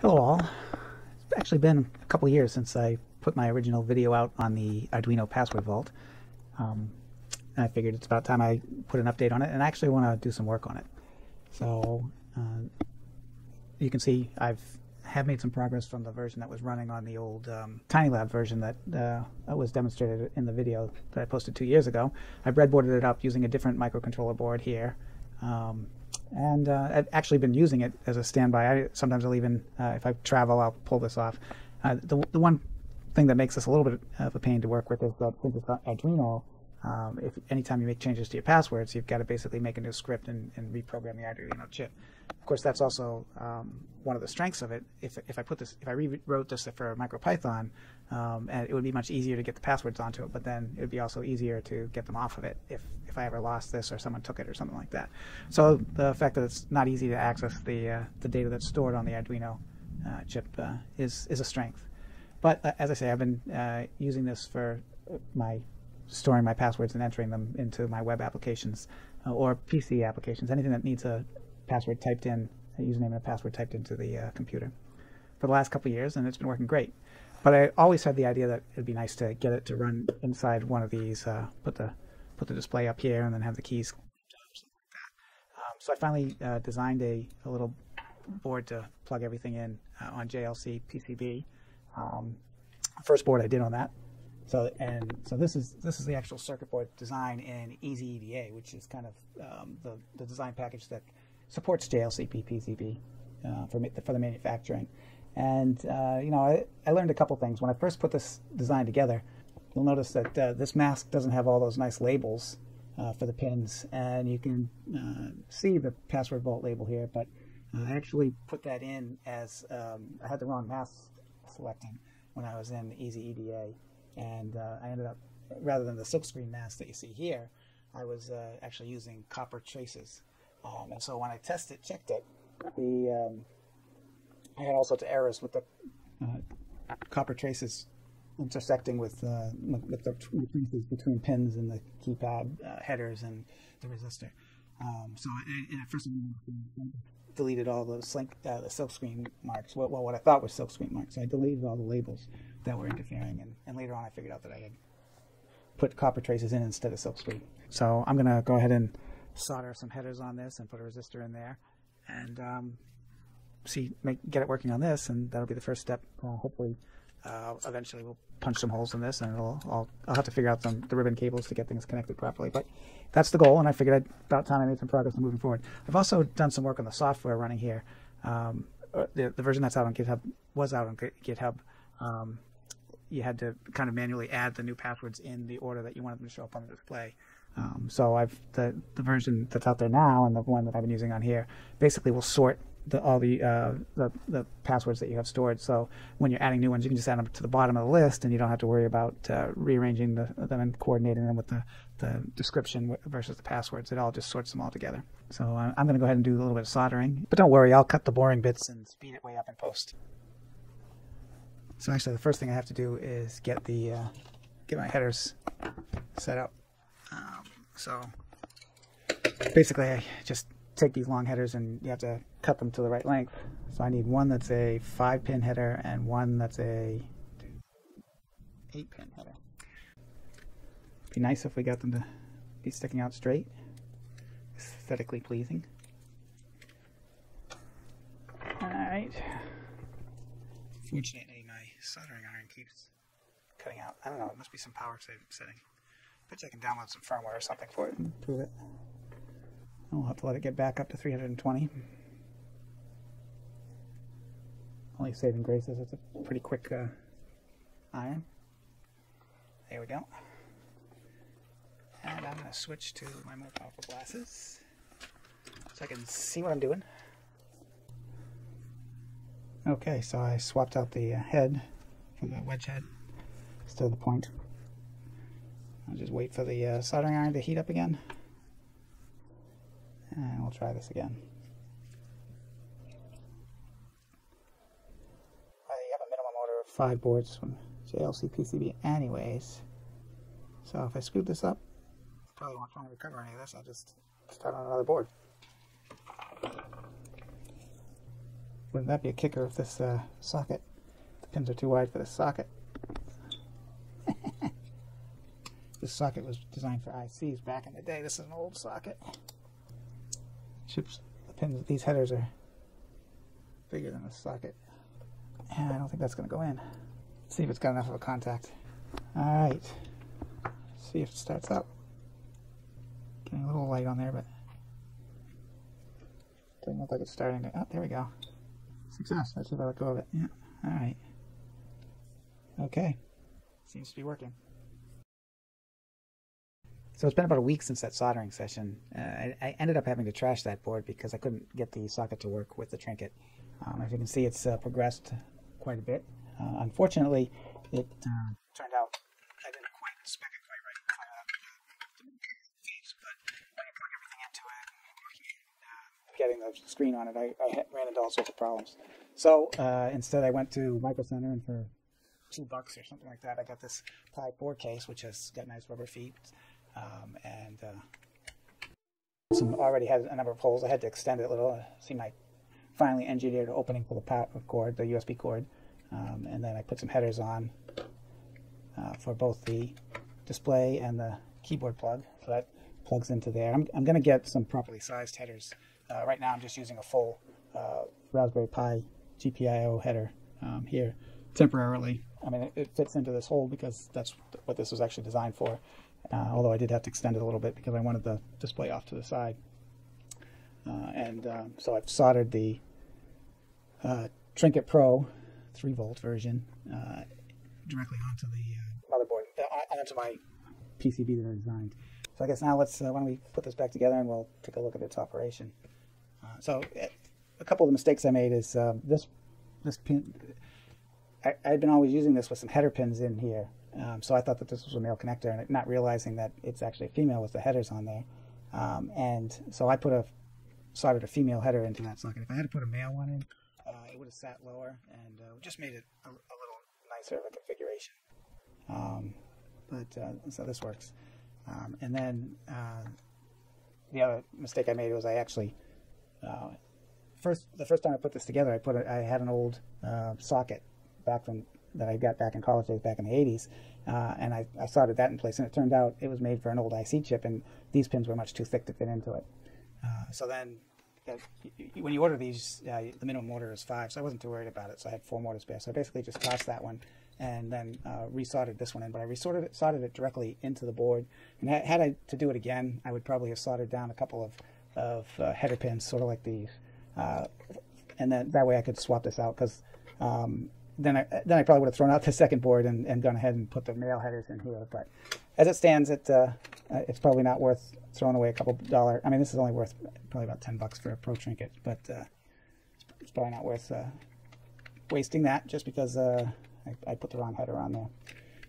Hello all. It's actually been a couple years since I put my original video out on the Arduino password vault. Um, I figured it's about time I put an update on it and I actually want to do some work on it. So uh, you can see I've have made some progress from the version that was running on the old um, TinyLab version that uh, was demonstrated in the video that I posted two years ago. I breadboarded it up using a different microcontroller board here. Um, and uh, I've actually been using it as a standby. I, sometimes I'll even, uh, if I travel, I'll pull this off. Uh, the, the one thing that makes this a little bit of a pain to work with is that since it's Arduino, um, if anytime you make changes to your passwords, you've got to basically make a new script and, and reprogram the Arduino chip. Of course, that's also um, one of the strengths of it. If, if I put this, if I rewrote this for MicroPython, um, and it would be much easier to get the passwords onto it, but then it would be also easier to get them off of it if, if I ever lost this or someone took it or something like that. So the fact that it's not easy to access the uh, the data that's stored on the Arduino uh, chip uh, is is a strength. But uh, as I say, I've been uh, using this for my storing my passwords and entering them into my web applications uh, or PC applications, anything that needs a password typed in, a username and a password typed into the uh, computer for the last couple years, and it's been working great. But I always had the idea that it'd be nice to get it to run inside one of these, uh, put the put the display up here, and then have the keys. Um, so I finally uh, designed a, a little board to plug everything in uh, on JLC PCB. Um, first board I did on that. So and so this is this is the actual circuit board design in EasyEDA, which is kind of um, the the design package that supports JLCP PCB uh, for for the manufacturing. And uh, you know, I, I learned a couple things when I first put this design together. You'll notice that uh, this mask doesn't have all those nice labels uh, for the pins, and you can uh, see the password vault label here. But I actually put that in as um, I had the wrong mask selecting when I was in EasyEDA and uh, I ended up rather than the silkscreen mask that you see here, I was uh, actually using copper traces. Um, and so when I tested, checked it, the um, I had all sorts of errors with the uh, copper traces intersecting with uh, with the traces between pins and the keypad uh, headers and the resistor. Um, so and at first I deleted all the slink, uh, the silkscreen marks. Well, what I thought was silkscreen marks. So I deleted all the labels that were interfering. And, and later on, I figured out that I had put copper traces in instead of silkscreen. So I'm going to go ahead and solder some headers on this and put a resistor in there and um, see, make, get it working on this. And that'll be the first step. Uh, hopefully, uh, eventually we'll punch some holes in this and it'll, I'll, I'll have to figure out some the ribbon cables to get things connected properly. But that's the goal. And I figured I'd, about time I made some progress on moving forward. I've also done some work on the software running here. Um, uh, the, the version that's out on GitHub was out on GitHub. Um, you had to kind of manually add the new passwords in the order that you wanted them to show up on the display. Um, so I've the the version that's out there now and the one that I've been using on here basically will sort the, all the, uh, the the passwords that you have stored. So when you're adding new ones, you can just add them to the bottom of the list, and you don't have to worry about uh, rearranging the, them and coordinating them with the, the description versus the passwords. It all just sorts them all together. So uh, I'm going to go ahead and do a little bit of soldering, but don't worry, I'll cut the boring bits and speed it way up in post. So actually, the first thing I have to do is get the uh, get my headers set up. Um, so basically, I just take these long headers and you have to cut them to the right length. So I need one that's a five pin header and one that's a eight pin header. It'd be nice if we got them to be sticking out straight, aesthetically pleasing. All right. Fortunately, my soldering iron keeps cutting out. I don't know, it must be some power setting. Bet you I can download some firmware or something for it and prove it. I'll have to let it get back up to 320. Only saving grace is it's a pretty quick uh, iron. There we go. And I'm going to switch to my more powerful glasses so I can see what I'm doing. Okay, so I swapped out the uh, head for the wedge head of the point. I'll just wait for the uh, soldering iron to heat up again. And we'll try this again. I have a minimum order of five boards from JLC PCB anyways. So if I screw this up, probably won't try to recover any of this. I'll just start on another board. Wouldn't that be a kicker if this uh, socket, the pins are too wide for this socket. this socket was designed for ICs back in the day. This is an old socket. Chips, the pins, these headers are bigger than the socket. And I don't think that's going to go in. Let's see if it's got enough of a contact. All right. See if it starts up. Getting a little light on there, but doesn't look like it's starting to. Oh, there we go. Success. That's if I let go of it. Yeah. All right. Okay. Seems to be working. So it's been about a week since that soldering session. Uh, I, I, ended up having to trash that board because I couldn't get the socket to work with the trinket. Um, as you can see, it's uh, progressed quite a bit. Uh, unfortunately, it uh, turned out I didn't quite spec it quite right. but when I plug everything into it, uh, getting the screen on it, I, I, ran into all sorts of problems. So uh, instead, I went to Micro Center, and for two bucks or something like that, I got this Pi board case, which has got nice rubber feet, um, and uh, some already had a number of holes. I had to extend it a little. See my finally engineered opening for the power cord, the USB cord. Um, and then I put some headers on uh, for both the display and the keyboard plug. So that plugs into there. I'm, I'm going to get some properly sized headers. Uh, right now I'm just using a full uh, Raspberry Pi GPIO header um, here temporarily. I mean, it, it, fits into this hole because that's what this was actually designed for. Uh, although I did have to extend it a little bit because I wanted the display off to the side. Uh, and uh, so I've soldered the Trinket Pro 3 volt version uh, directly onto the uh, motherboard, uh, onto my PCB that I designed. So I guess now let's, uh, why don't we put this back together and we'll take a look at its operation. Uh, so eh, a couple of the mistakes I made is um, this, this pin, I, had been always using this with some header pins in here. Um, so I thought that this was a male connector and not realizing that it's actually a female with the headers on there. Um, and so I put a soldered a female header into that socket. If I had to put a male one in, uh, it would have sat lower and uh, just made it a, a, little nicer of a configuration. Um, but uh, so this works. Um, and then uh, the other mistake I made was I actually uh, first the first time I put this together, I put a, I had an old uh, socket back from that I got back in college days back in the 80s, and I, I soldered that in place. And it turned out it was made for an old IC chip, and these pins were much too thick to fit into it. so then when you order these, uh, the minimum order is five, so I wasn't too worried about it. So I had four more to spare. So I basically just tossed that one and then uh, resoldered this one in. But I resoldered it, soldered it directly into the board. And had I to do it again, I would probably have soldered down a couple of, of uh, header pins, sort of like these. Uh, and then that way I could swap this out because um, then I then I probably would have thrown out the second board and, and gone ahead and put the male headers in here. But as it stands, it uh, it's probably not worth throwing away a couple dollar. I mean, this is only worth probably about ten bucks for a pro trinket, but uh, it's probably not worth uh, wasting that just because uh, I, I, put the wrong header on there.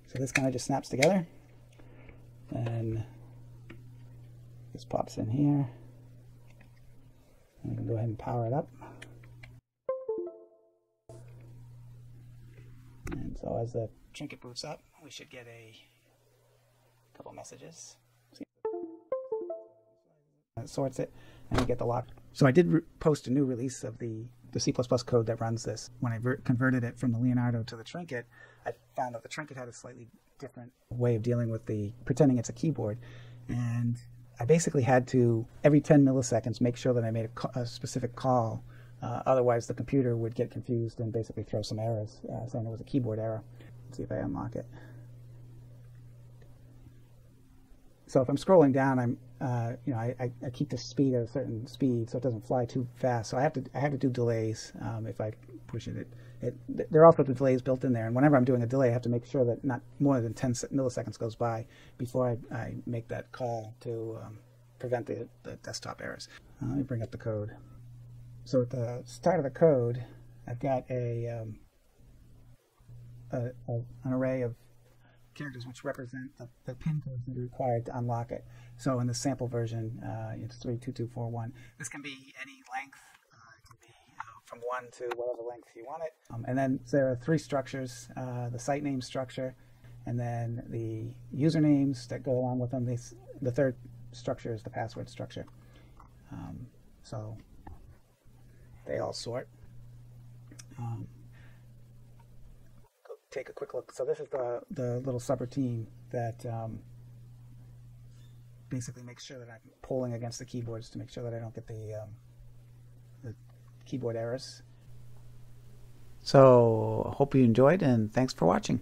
So this kind of just snaps together, and this pops in here. We can go ahead and power it up. So as the trinket boots up, we should get a couple messages. It sorts it, and we get the lock. So I did post a new release of the, the C++ code that runs this. When I converted it from the Leonardo to the Trinket, I found that the Trinket had a slightly different way of dealing with the pretending it's a keyboard. And I basically had to, every 10 milliseconds, make sure that I made a, a specific call uh, otherwise, the computer would get confused and basically throw some errors, uh, saying it was a keyboard error. Let's see if I unlock it. So if I'm scrolling down, I'm, uh, you know, I, I, keep the speed at a certain speed so it doesn't fly too fast. So I have to, I have to do delays um, if I push it. It, it. There are also delays built in there, and whenever I'm doing a delay, I have to make sure that not more than 10 milliseconds goes by before I, I make that call to um, prevent the, the desktop errors. Uh, let me bring up the code. So at the start of the code, I've got a, um, a, a, an array of characters which represent the, the, pin codes that are required to unlock it. So in the sample version, uh, it's 32241. This can be any length. Uh, it can be uh, from 1 to whatever length you want it. Um, and then there are three structures, uh, the site name structure, and then the usernames that go along with them. These, the third structure is the password structure. Um, so they all sort. Um, take a quick look. So this is the, the little subroutine that um, basically makes sure that I'm polling against the keyboards to make sure that I don't get the, um, the keyboard errors. So hope you enjoyed and thanks for watching.